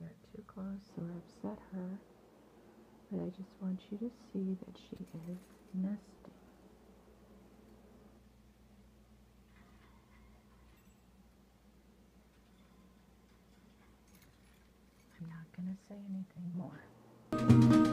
Get too close, or upset her, but I just want you to see that she is nesting. I'm not going to say anything more.